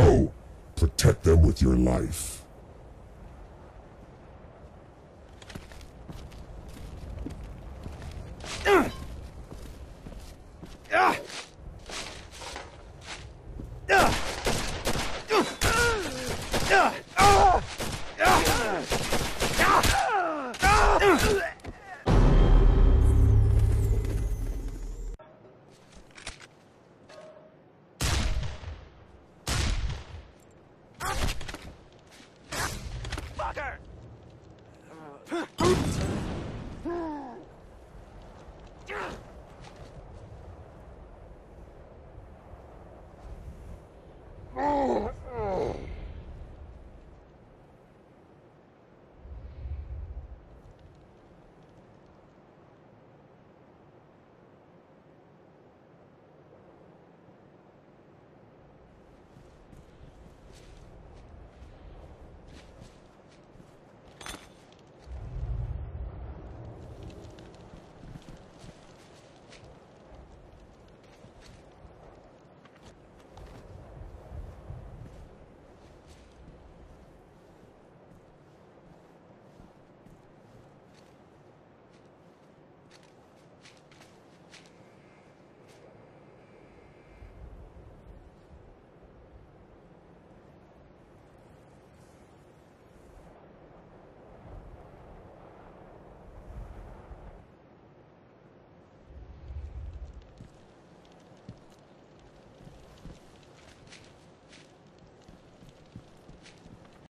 Go! Protect them with your life. Huh?